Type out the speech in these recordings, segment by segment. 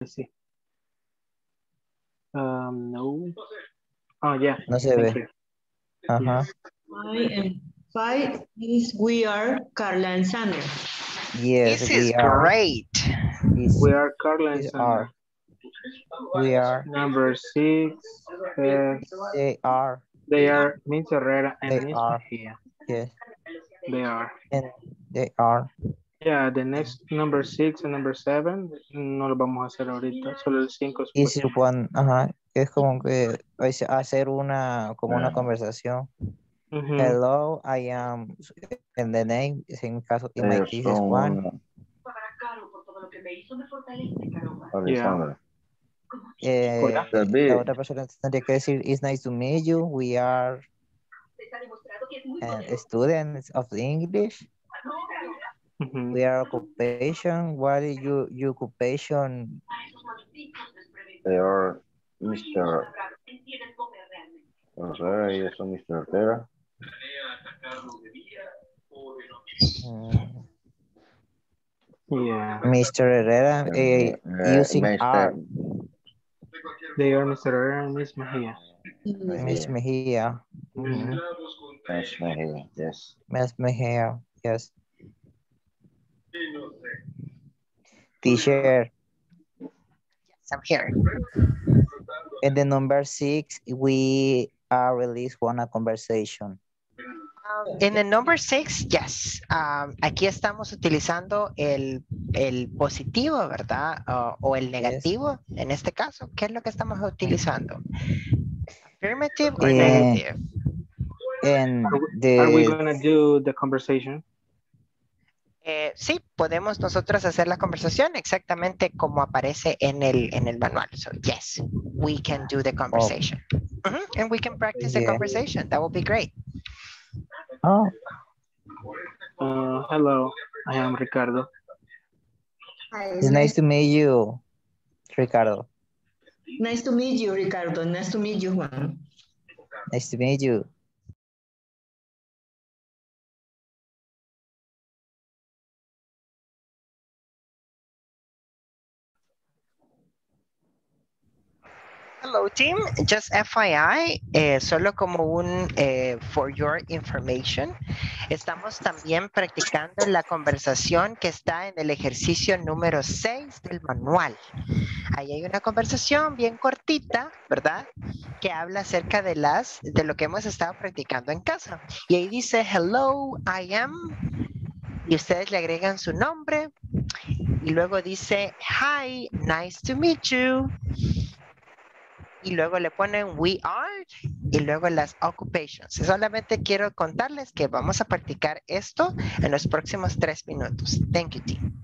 Let's see. Um, no. Oh, yeah. No se Thank ve. you. Ajá. Five and five is we are Carla and Sandra. Yes, This is are. great. Yes, We are Carla and we Sandra. are. We are. Number six. uh, They are. they are Miss Herrera and They Miss are. Mejia. Yes. They are. And they are. Yeah, the next number six and number seven no lo vamos a hacer ahorita, solo el cinco. es Easy one. Ajá. Es como que es hacer una, como una conversación. Ujú. Hello, I am, and the name, is in mi caso, in my case is Juan. una- Yeah. Alexandra. Eh, Hola. David, la otra persona tendría que decir, it's nice to meet you, we are uh, students of English, Ujú. we are occupation, what is your, your occupation? they are Mr. Herrera, ellos son Mr. Herrera. Mm, Yeah, Mr. Herrera, eh, Eh, using Mr. R, they are Mr. Herrera and Miss Mejia. Miss Mejia, Miss Mejia, yes. Miss Mejia, yes. Teacher, I'm here. in the number six, we are released one a conversation. Um, en el number six, yes. Um, aquí estamos utilizando el, el positivo, ¿verdad? O- o el negativo, en este caso. ¿Qué es lo que estamos utilizando? Affirmative or Eh, negative? And Are we, are we gonna do the conversation? Eh, sí, podemos nosotros hacer la conversación exactamente como aparece en el, en el manual. So, yes, we can do the conversation. And we can practice the conversation. That would be great. oh, Uh, hello, I am Ricardo. it's nice to meet you, Ricardo. Nice to meet you, Ricardo. Nice to meet you, Juan. Nice to meet you. Hello team, just FYI, eh, solo como un eh, for your information, estamos también practicando la conversación que está en el ejercicio número 6 del manual. Ahí hay una conversación bien cortita, ¿verdad? Que habla acerca de las de lo que hemos estado practicando en casa. Y ahí dice hello, I am y ustedes le agregan su nombre y luego dice hi, nice to meet you y luego le ponen we are y luego las occupations. Solamente quiero contarles que vamos a practicar esto en los próximos tres minutos. Thank you, team.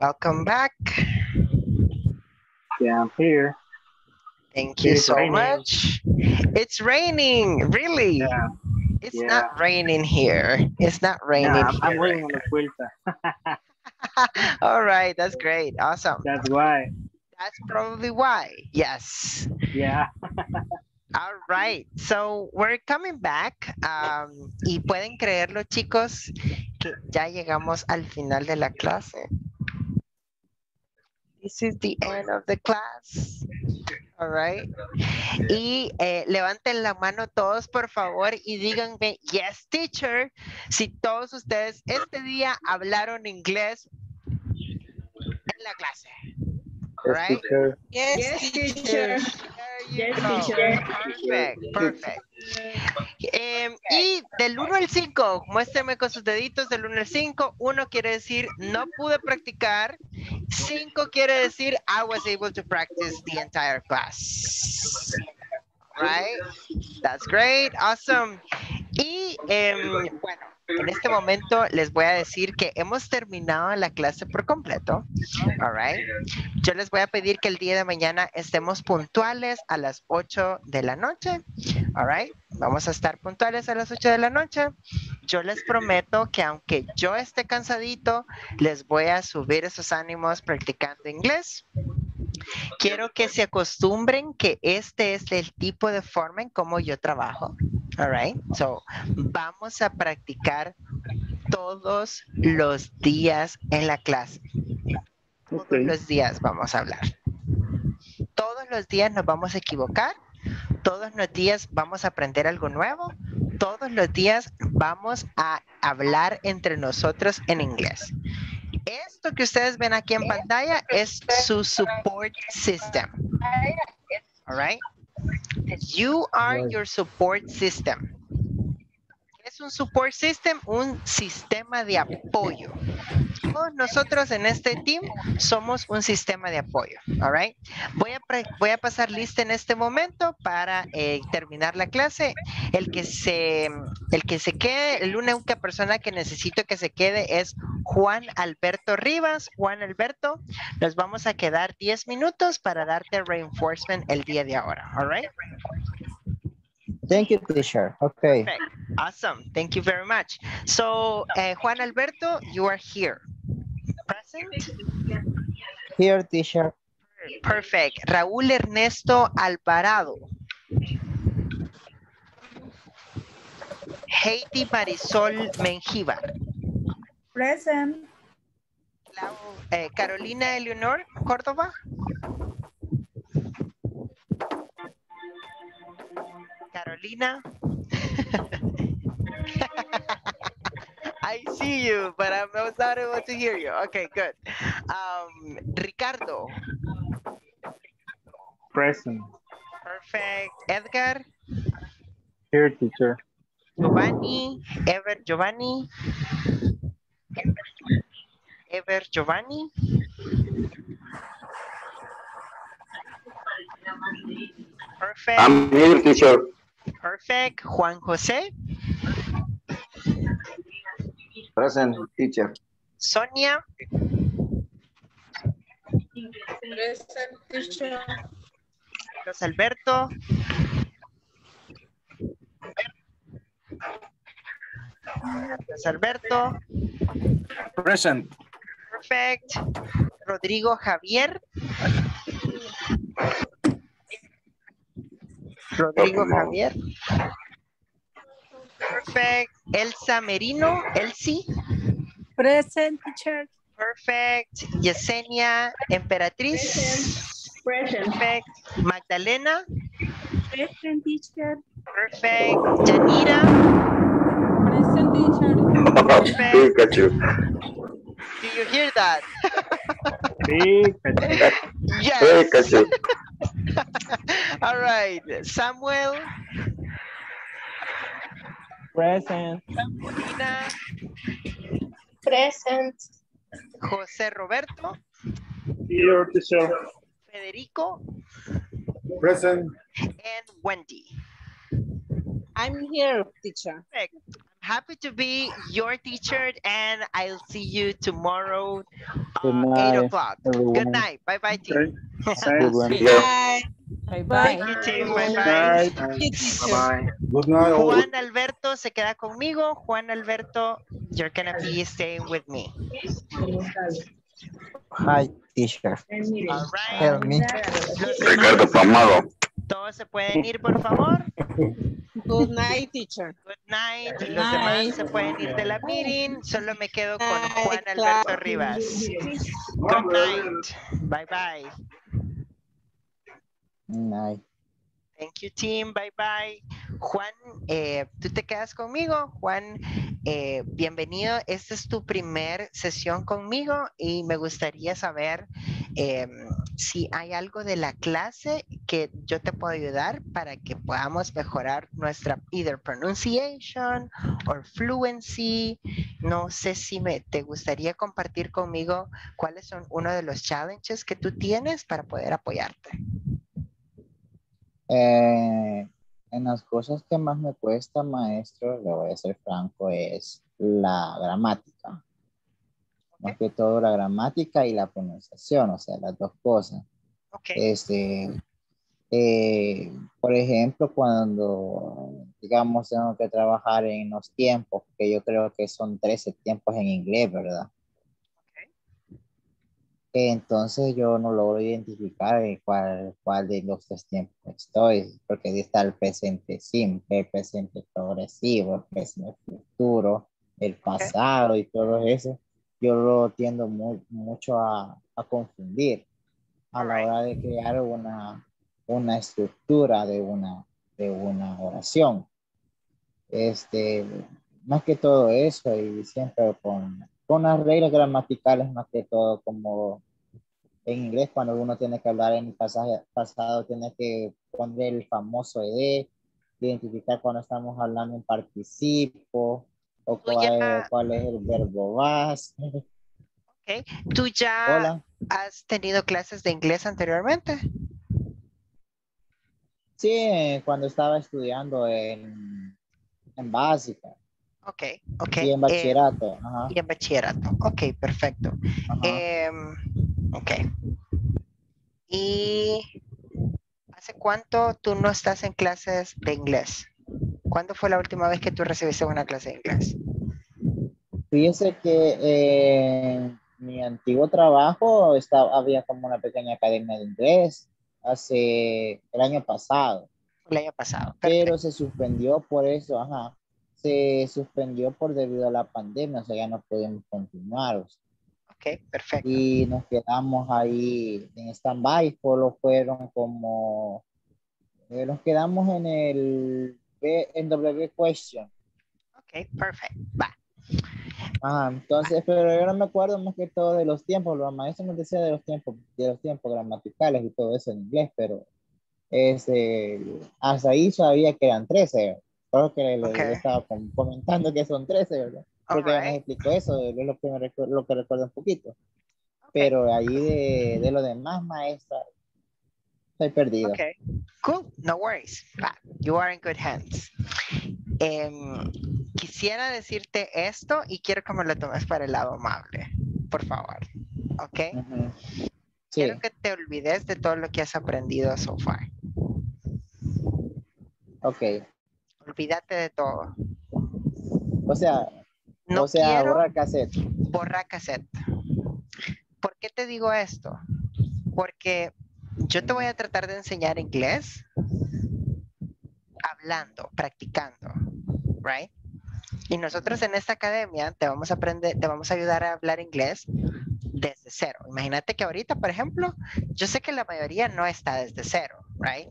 Welcome back. Yeah, I'm here. Thank you It's so raining. much. It's raining, really. Yeah, It's yeah. not raining here. It's not raining yeah I'm, I'm waiting on the filter. All right, that's great. Awesome. That's why. That's probably why. Yes. Yeah. All right, so we're coming back. um, y pueden creerlo, chicos, que ya llegamos al final de la clase. This is the end of the class. All right. Y eh, levanten la mano todos, por favor, y díganme, yes, teacher, si todos ustedes este día hablaron inglés en la clase. All Yes, right? teacher. Yes, teacher. Yes, go. teacher. Perfect, perfect. Em, y del 1 al 5, muéstrame con sus deditos del 1 al 5. 1 quiere decir no pude practicar. 5 quiere decir I was able to practice the entire class. Right? That's great. Awesome. Y em, bueno, en este momento les voy a decir que hemos terminado la clase por completo. All right. Yo les voy a pedir que el día de mañana estemos puntuales a las 8 de la noche. All right. Vamos a estar puntuales a las 8 de la noche. Yo les prometo que aunque yo esté cansadito, les voy a subir esos ánimos practicando inglés. Quiero que se acostumbren que este es el tipo de forma en cómo yo trabajo. All right. So, vamos a practicar todos los días en la clase. Todos los días vamos a hablar. Todos los días nos vamos a equivocar. Todos los días vamos a aprender algo nuevo. Todos los días vamos a hablar entre nosotros en inglés. Esto que ustedes ven aquí en pantalla es su support system. All right? You are your support system. ¿Qué es un support system? Un sistema de apoyo. Todos nosotros en este team somos un sistema de apoyo. All right? Voy a, voy a pasar lista en este momento para eh, terminar la clase. El que se, el que se quede, la única persona que necesito que se quede es Juan Alberto Rivas. Juan Alberto, nos vamos a quedar 10 minutos para darte reinforcement el día de ahora. All right? Thank you, teacher. Okay. Perfect. Awesome. Thank you very much. So, uh, Juan Alberto, you are here. Present? Here, teacher. Perfect. Raúl Ernesto Alvarado. Heidi Marisol Mengíbar. Present. Eh, Carolina Eleonor Córdoba. Carolina. I see you, but I'm not able to hear you. Okay, good. Um, Ricardo. Present. Perfect. Edgar. Here, teacher. Giovanni. Ever Giovanni. Ever Giovanni. Perfect. I'm here, teacher. Perfect. Juan José. Present teacher. Sonia. Present, teacher. Carlos Alberto. Carlos Alberto. Present. Perfect. Rodrigo Javier. Rodrigo Javier. Perfect. Elsa Merino. Elsie. Present, teacher. Perfect. Yesenia Emperatriz. Present. Perfect. Magdalena. Present, teacher. Perfect. Yanira. Present, teacher. Pikachu. Do you hear that? Pikachu. Yes. Pikachu. All right. Samuel. Present. Nina. Present. José Roberto. Here, teacher. Federico. Present. And Wendy. I'm here, teacher. Perfect. Happy to be your teacher and I'll see you tomorrow Good uh, 8 night, o'clock. Good night. Bye bye team. Good one. Yeah. Bye Thank you team. Bye bye. Bye-bye. Good night. Juan Alberto se queda conmigo. Juan Alberto, you're gonna be staying with me. Hi, teacher. All right. Help me. Ricardo Pamado. todos se pueden ir, por favor. Good night, teacher. Good night. Los night. demás se pueden ir de la meeting. Solo me quedo con Juan Alberto Rivas. Good night. Bye bye. Night. Thank you, team. Bye bye. Juan, eh, tú te quedas conmigo. Juan, eh, bienvenido. Esta es tu primer sesión conmigo y me gustaría saber em, si hay algo de la clase que yo te puedo ayudar para que podamos mejorar nuestra either pronunciation or fluency. No sé si me, te gustaría compartir conmigo cuáles son uno de los challenges que tú tienes para poder apoyarte. Eh, en las cosas que más me cuesta, maestro, le voy a ser franco, es la gramática. Más que todo la gramática y la pronunciación, o sea, las dos cosas. Este, eh, por ejemplo, cuando, digamos, tengo que trabajar en los tiempos, que yo creo que son 13 tiempos en inglés, ¿verdad? Entonces yo no logro identificar en cuál, cuál de los tres tiempos estoy, porque ahí está el presente simple, el presente progresivo, el presente futuro, el pasado y todo eso. Yo lo tiendo mu- mucho a, a confundir a la hora de crear una, una estructura de una, de una oración. Este, más que todo eso y siempre con, con las reglas gramaticales más que todo como en inglés cuando uno tiene que hablar en el pasaje pasado tiene que poner el famoso ed, identificar cuando estamos hablando en participo o cuál, ya- cuál es el verbo vas. ¿Tú ya Hola. has tenido clases de inglés anteriormente? Sí, cuando estaba estudiando en, en básica Ok, ok. y en eh, bachillerato. Ajá, y en bachillerato. Ok, perfecto. Em, ok. ¿Y hace cuánto tú no estás en clases de inglés? ¿Cuándo fue la última vez que tú recibiste una clase de inglés? Fíjese que en mi antiguo trabajo estaba, había como una pequeña academia de inglés hace el año pasado, El año pasado. pero se suspendió por eso, ajá. Se suspendió por debido a la pandemia, o sea, ya no podemos continuar. o sea, Ok, perfecto. y nos quedamos ahí en stand-by, solo fueron como, eh, nos quedamos en el B- en W question. Ok, perfecto. Va. Ah, entonces, pero yo no me acuerdo más que todo de los tiempos, los maestros nos decía de los tiempos, de los tiempos gramaticales y todo eso en inglés, pero este, hasta ahí sabía que eran 13, que le, le Ok. estaba com- comentando que son 13, ¿verdad? Porque ella nos Alright. explicó eso, es lo que, me lo que recuerdo un poquito. Ok, Pero ahí de, de lo demás, maestra, estoy perdido. Ok, cool, no worries. Va, You are in good hands. Em, quisiera decirte esto y quiero que me lo tomes para el lado amable, por favor. ¿Ok? Sí, Quiero que te olvides de todo lo que has aprendido so far. ok. Olvídate de todo. O sea, No o sea, quiero borrar cassette. borrar cassette. ¿Por qué te digo esto? Porque yo te voy a tratar de enseñar inglés hablando, practicando, right? Y nosotros en esta academia te vamos a aprender, te vamos a ayudar a hablar inglés desde cero. Imagínate que ahorita, por ejemplo, yo sé que la mayoría no está desde cero, right?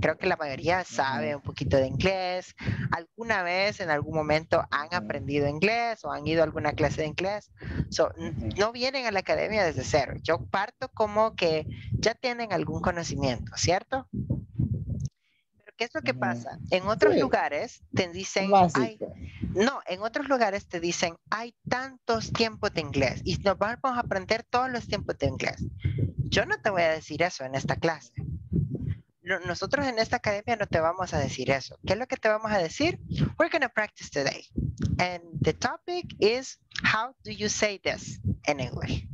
Creo que la mayoría sabe un poquito de inglés. Alguna vez, en algún momento, han aprendido inglés o han ido a alguna clase de inglés. So, no vienen a la academia desde cero. Yo parto como que ya tienen algún conocimiento, ¿cierto? Pero ¿qué es lo que pasa? En otros Sí. lugares te dicen, "Ay, no, en otros lugares te dicen, hay tantos tiempos de inglés y nos vamos a aprender todos los tiempos de inglés. Yo no te voy a decir eso en esta clase. No- Nosotros en esta academia no te vamos a decir eso. ¿Qué es lo que te vamos a decir? We're going to practice today. And the topic is, how do you say this in English?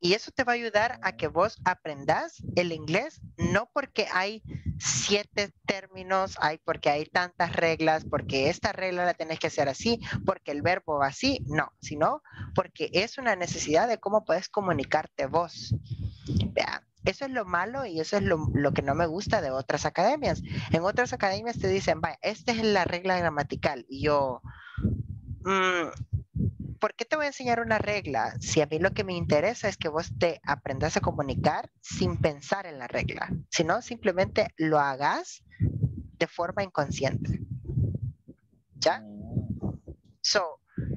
Y eso te va a ayudar a que vos aprendas el inglés, no porque hay siete términos, hay porque hay tantas reglas, porque esta regla la tenés que hacer así, porque el verbo va así, no, sino porque es una necesidad de cómo puedes comunicarte vos. Vea, eso es lo malo y eso es lo, lo que no me gusta de otras academias. En otras academias te dicen, vaya, esta es la regla gramatical. Y yo, mm, ¿por qué te voy a enseñar una regla si a mí lo que me interesa es que vos te aprendas a comunicar sin pensar en la regla, sino simplemente lo hagas de forma inconsciente. ¿Ya? Mm, So,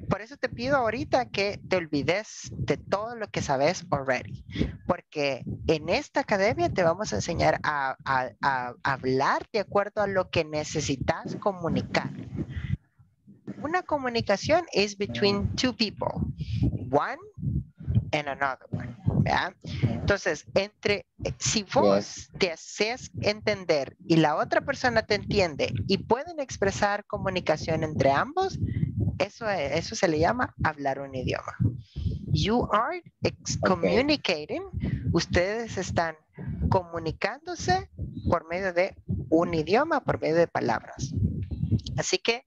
por eso te pido ahorita que te olvides de todo lo que sabes already. Porque en esta academia te vamos a enseñar a, a- a hablar de acuerdo a lo que necesitas comunicar. Una comunicación is between two people, one and another one. ¿verdad? Entonces, entre, eh, si vos te haces entender y la otra persona te entiende y pueden expresar comunicación entre ambos, eso, es- eso se le llama hablar un idioma. You are communicating, ustedes están comunicándose por medio de un idioma, por medio de palabras. Así que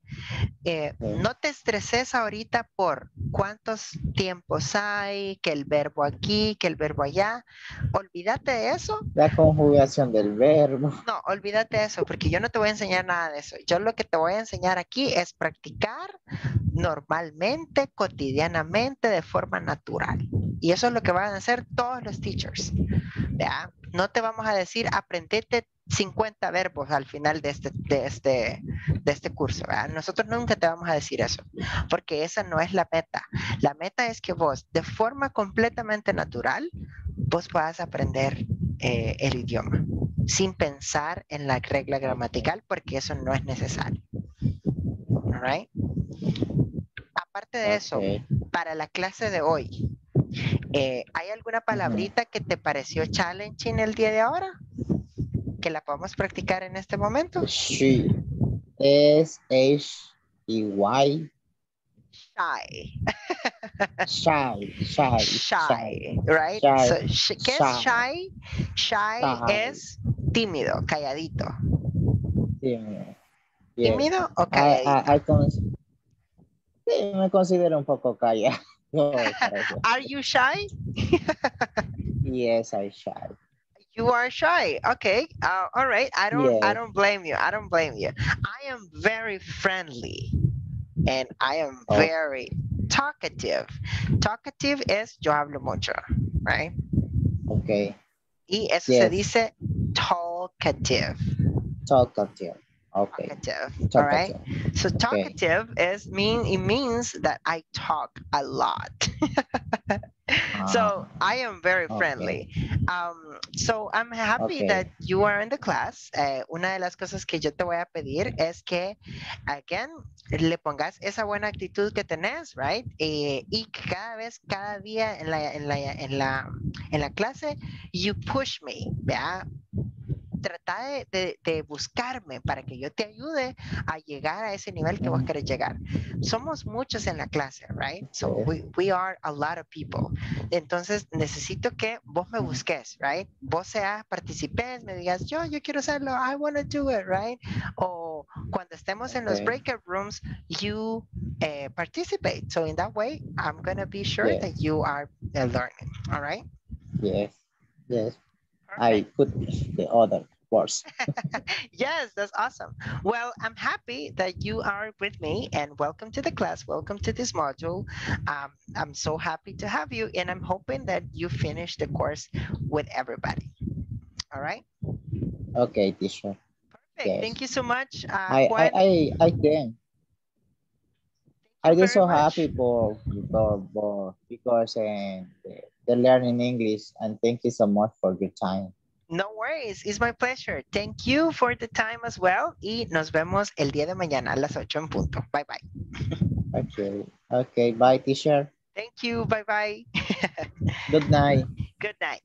eh, no te estreses ahorita por cuántos tiempos hay, que el verbo aquí, que el verbo allá. Olvídate de eso. La conjugación del verbo. No, olvídate de eso, porque yo no te voy a enseñar nada de eso. Yo lo que te voy a enseñar aquí es practicar normalmente, cotidianamente, de forma natural. Y eso es lo que van a hacer todos los teachers. No te vamos a decir, aprendete 50 verbos al final de este, de este, de este curso. ¿verdad? Nosotros nunca te vamos a decir eso, porque esa no es la meta. La meta es que vos, de forma completamente natural, vos puedas aprender eh, el idioma sin pensar en la regla gramatical, porque eso no es necesario. All right? Aparte de eso, para la clase de hoy, eh, ¿hay alguna palabrita que te pareció challenging el día de ahora? Que la podamos practicar en este momento. She. S H E Y. Shy. Shy. Shy. Shy, right? Shy. So, sh- ¿Qué es shy? Shy Shy. es tímido, calladito. Tímido. Yes. ¿Tímido o I, calladito? I, I cons- sí, me considero un poco callado. parece. Are you shy? yes, I shy. You are shy. Okay. Uh, all right. I don't. I don't blame you. I don't blame you. I am very friendly, and I am Oh. very talkative. Talkative es yo hablo mucho, right? Okay. Y eso se dice talkative. Talkative. Okay. Talkative. All right. So talkative is mean. It means that I talk a lot. So Ah, I am very okay. friendly. Um, so I'm happy Okay. that you are in the class. Eh, una de las cosas que yo te voy a pedir es que, again, le pongas esa buena actitud que tenés, right? Eh, y cada vez, cada día en la, en la, en la, en la clase, you push me, ¿vea? Trata de, de- de buscarme para que yo te ayude a llegar a ese nivel que vos querés llegar. Somos muchos en la clase, right? So we, we are a lot of people. Entonces necesito que vos me busques, right? Vos seas, participes, me digas, yo, yo quiero hacerlo, I want to do it, right? O cuando estemos en los Okay. breakout rooms, you eh, participate. So in that way, I'm going to be sure that you are uh, learning, all right? Yes. Yes. I put the other words. Yes, that's awesome. Well, I'm happy that you are with me and welcome to the class. Welcome to this module. Um, I'm so happy to have you and I'm hoping that you finish the course with everybody. All right. Okay, teacher. Perfect. Yes. Thank you so much. Uh, I, I, I, I can. I'm so much. happy for, for, for because uh, they're learning English and thank you so much for your time. No worries. It's my pleasure. Thank you for the time as well. Y nos vemos el día de mañana a las 8 en punto. Bye bye. Okay. Okay. Bye, teacher. Thank you. Bye bye. Good night. Good night.